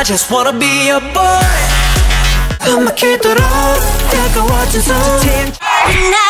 I just wanna be a boy. I'ma keep it up and 손